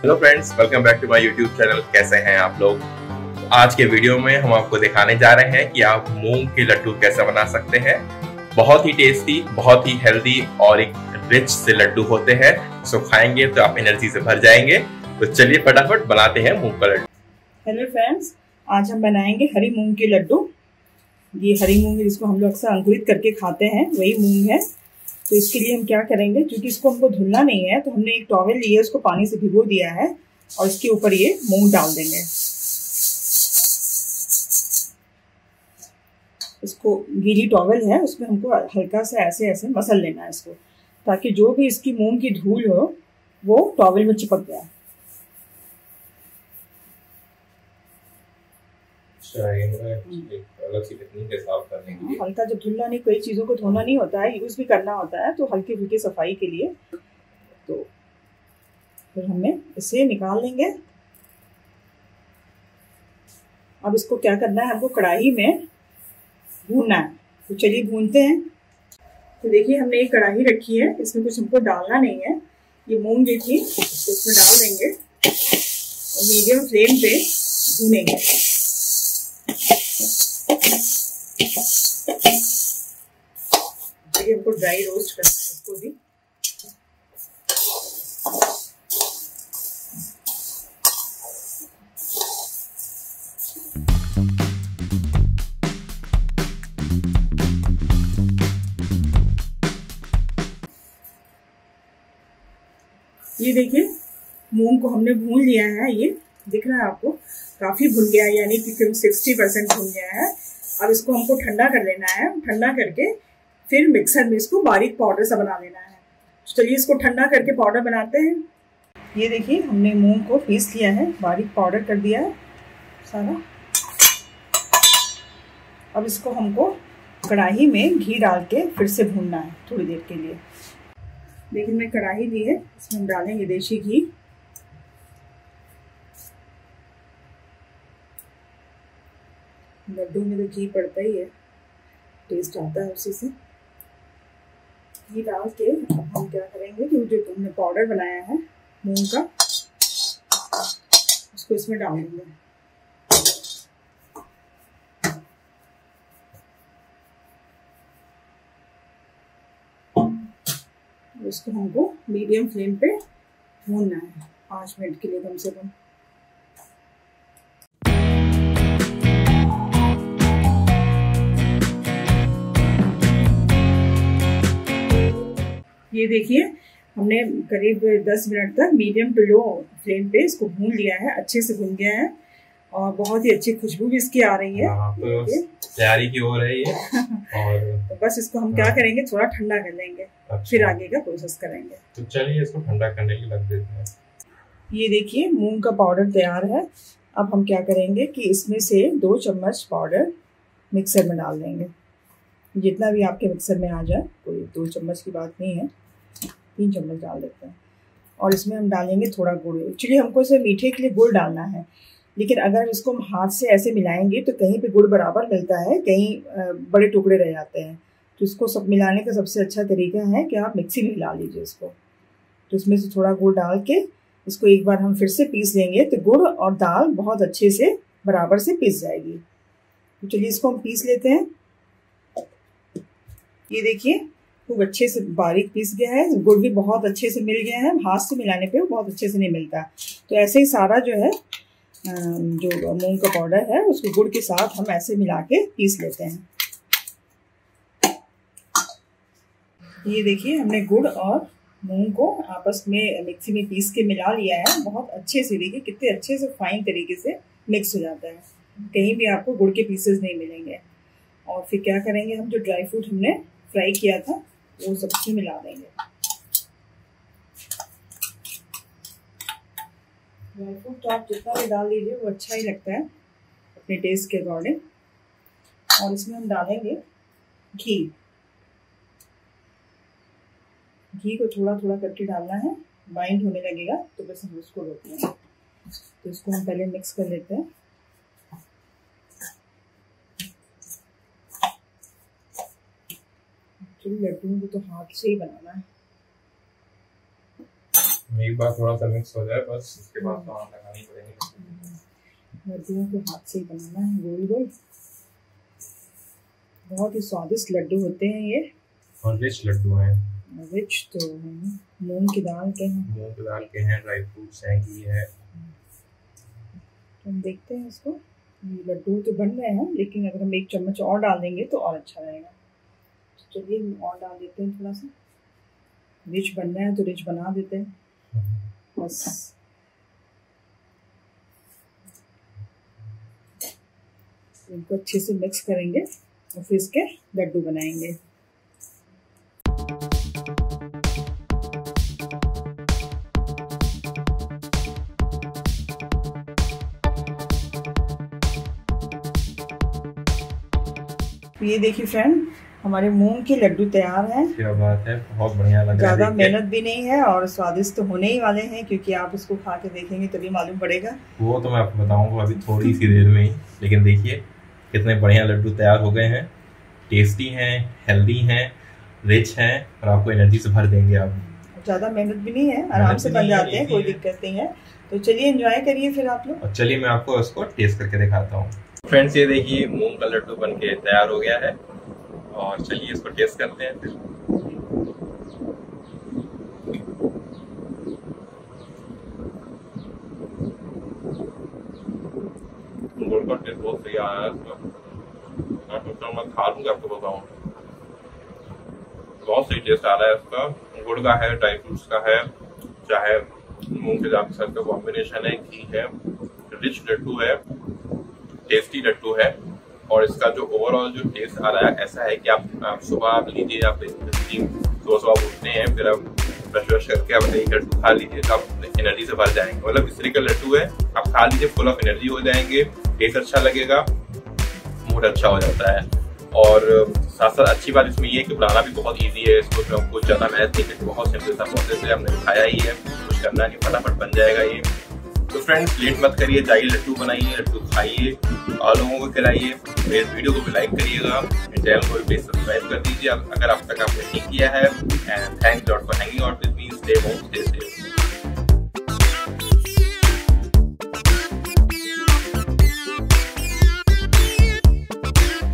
Hello friends welcome back to my YouTube channel कैसे हैं आप लोग? आज के वीडियो में हम आपको दिखाने जा रहे हैं कि आप मूंग के लड्डू कैसे बना सकते हैं। बहुत ही टेस्टी बहुत ही हेल्दी और एक रिच से लड्डू होते हैं। सो खाएँगे तो आप एनर्जी से भर जाएँगे। तो चलिए फटाफट बनाते हैं मूंग का लड्डू। हेलो फ्रेंड्स आज हम बनाएँगे हरी मूंग के लड्डू। ये हरी मूंग जिसको हम लोग अक्सर अंकुरित करके खाते हैं, वही मूंग है। तो इसके लिए हम क्या करेंगे क्योंकि इसको हमको धुलना नहीं है तो हमने एक टॉवल लिया उसको पानी से भिगो दिया है और इसके ऊपर ये मूंग डाल देंगे। इसको गीली टॉवल है उसमें हमको हल्का सा ऐसे ऐसे मसल लेना है इसको ताकि जो भी इसकी मूंग की धूल हो वो टॉवल में चिपक जाए। अच्छा, अलग सी टेक्निक है साफ़ करने के लिए। हल्का जब धुलना नहीं, कई चीज़ों को धोना नहीं होता है यूज़ भी करना होता है तो हल्की फुल्की सफ़ाई के लिए। तो फिर हमें इसे निकाल लेंगे। अब इसको क्या करना है, हमको कढ़ाई में भूनना है। तो चलिए भूनते हैं। तो देखिए, हमने एक कढ़ाई रखी है, इसमें कुछ हमको डालना नहीं है। ये मूंग थी तो उसमें डाल देंगे। और मीडियम फ्लेम पे भूनेंगे। हमको ड्राई रोस्ट करना है इसको भी। ये देखिए, मूंग को हमने भून लिया है, ये दिख रहा है आपको, काफ़ी भुन गया है, यानी कि सिक्सटी परसेंट भून गया है। अब इसको हमको ठंडा कर लेना है। ठंडा करके फिर मिक्सर में इसको बारीक पाउडर सा बना लेना है। चलिए इसको ठंडा करके पाउडर बनाते हैं। ये देखिए, हमने मूंग को पीस लिया है। बारीक पाउडर कर दिया है सारा। अब इसको हमको कढ़ाई में घी डाल के फिर से भूनना है थोड़ी देर के लिए। देखिए, मैं कढ़ाई ली है। इसमें हम डालेंगे देशी घी। लड्डू में तो घी पड़ता ही है। टेस्ट आता है उसी से। घी डाल के हम क्या करेंगे कि जो हमने पाउडर बनाया है, मूंग का, उसको इसमें डाल देंगे इसको हमको मीडियम फ्लेम पे भूनना है, पाँच मिनट के लिए कम से कम। ये देखिए हमने करीब दस मिनट तक मीडियम टू लो फ्लेम पे इसको भून लिया है अच्छे से भून गया है और बहुत ही अच्छी खुशबू भी इसकी आ रही है। हाँ, तो तैयारी की हो रही है और तो बस इसको हम क्या हाँ। करेंगे थोड़ा ठंडा कर लेंगे अच्छा। फिर आगे का प्रोसेस करेंगे। तो चलिए इसको ठंडा करने के लग देते हैं। ये देखिए मूंग का पाउडर तैयार है। अब हम क्या करेंगे कि इसमें से दो चम्मच पाउडर मिक्सर में डाल देंगे। जितना भी आपके मिक्सर में आ जाए, कोई दो चम्मच की बात नहीं है, तीन चम्मच डाल देते हैं। और इसमें हम डालेंगे थोड़ा गुड़। एक्चुअली हमको इसे मीठे के लिए गुड़ डालना है, लेकिन अगर इसको हम हाथ से ऐसे मिलाएँगे तो कहीं पे गुड़ बराबर मिलता है, कहीं बड़े टुकड़े रह जाते हैं। तो इसको सब मिलाने का सबसे अच्छा तरीका है कि आप मिक्सी में मिला लीजिए इसको। तो इसमें से थोड़ा गुड़ डाल के इसको एक बार हम फिर से पीस लेंगे तो गुड़ और दाल बहुत अच्छे से बराबर से पीस जाएगी। तो चलिए इसको हम पीस लेते हैं। ये देखिए, खूब अच्छे से बारीक पीस गया है, गुड़ भी बहुत अच्छे से मिल गया है, हाथ से मिलाने पे बहुत अच्छे से नहीं मिलता। तो ऐसे ही सारा जो है जो मूंग का पाउडर है, उसको गुड़ के साथ हम ऐसे मिला के पीस लेते हैं। ये देखिए, हमने गुड़ और मूंग को आपस में, मिक्सी में पीस के मिला लिया है। बहुत अच्छे से देखिए, कितने अच्छे से फाइन तरीके से मिक्स हो जाता है। कहीं भी आपको गुड़ के पीसेस नहीं मिलेंगे। और फिर क्या करेंगे हम, जो ड्राई फ्रूट हमने फ्राई किया था, वो सब मिला देंगे। ड्राई फ्रूट तो आप जितना भी डाल दीजिए वो अच्छा ही लगता है, अपने टेस्ट के अकॉर्डिंग और इसमें हम डालेंगे घी। घी को थोड़ा थोड़ा करके डालना है, बाइंड होने लगेगा तो बस हम उसको रोकते हैं तो इसको हम पहले मिक्स कर लेते हैं। एक्चुअली लड्डू को तो हाथ से ही बनाना है। एक बार थोड़ा सा मिक्स हो जाए बस उसके बाद तो आप लगानी पड़ेगी। लड्डुओं को हाथ से ही बनाना है गोल गोल। बहुत ही स्वादिष्ट लड्डू होते हैं ये। और रिच लड्डू हैं। रिच तो हैं। मूंग की दाल के हैं। मूंग की दाल के हैं ड्राई फ्रूट्स हैं घी है। हम देखते हैं इसको। लड्डू तो बन रहे हैं लेकिन अगर हम एक चम्मच और डाल देंगे तो और अच्छा रहेगा। तो चलिए हम और डाल देते हैं थोड़ा सा। रिच बनना है तो रिच बना देते हैं। बस। इनको अच्छे से मिक्स करेंगे और फिर इसके लड्डू बनाएँगे। ये देखिए फ्रेंड हमारे मूंग के लड्डू तैयार हैं। क्या बात है बहुत बढ़िया लग रहा है ज़्यादा मेहनत भी नहीं है और स्वादिष्ट तो होने ही वाले हैं क्योंकि आप इसको खा के देखेंगे तभी मालूम पड़ेगा। वो तो मैं आपको बताऊँगा अभी थोड़ी सी देर में ही। लेकिन देखिए कितने बढ़िया लड्डू तैयार हो गए हैं। टेस्टी हैं हेल्दी हैं रिच हैं और आपको एनर्जी से भर देंगे आप। ज़्यादा मेहनत भी नहीं है आराम से बन जाते हैं कोई दिक्कत नहीं है। तो चलिए एंजॉय करिए फिर आप लोग। और चलिए मैं आपको इसको टेस्ट करके दिखाता हूँ। फ्रेंड्स ये देखिए मूंग का लड्डू बन के तैयार हो गया है। और चलिए इसको टेस्ट करते हैं फिर। बहुत सही आपको बताऊँ। बहुत सही टेस्ट आ रहा है इसका। गुड़ का है ड्राई फ्रूट्स का है, चाहे मूंग के साथ का कॉम्बिनेशन है, घी है रिच लड्डू है टेस्टी लड्डू है। और इसका जो ओवरऑल जो टेस्ट आ रहा है ऐसा है कि आप, सुबह आप लीजिए आप सुबह सुबह आप उठते हैं फिर आप ब्रश व्रश करके आप एक लड्डू खा लीजिए तो आप एनर्जी से भर जाएँगे। मतलब इस तरह का लड्डू है आप खा लीजिए फुल ऑफ़ एनर्जी हो जाएँगे टेस्ट अच्छा लगेगा मूड अच्छा हो जाता है। और साथ साथ अच्छी बात इसमें ये है कि बनाना भी बहुत ईजी है इसको कुछ ज़्यादा मेहनत नहीं करती बहुत सिंपल सा प्रोसेस है हमने खाया ही है कुछ करना नहीं फटाफट बन जाएगा ये। तो फ्रेंड्स लेट मत करिए, जाइए, लड्डू बनाइए, लड्डू खाइए और लोगों को खिलाइए। मेरे वीडियो को भी लाइक करिएगा चैनल को भी सब्सक्राइब कर दीजिए। अगर अब तक आपने नहीं किया है and thanks lot for hanging out with me stay home stay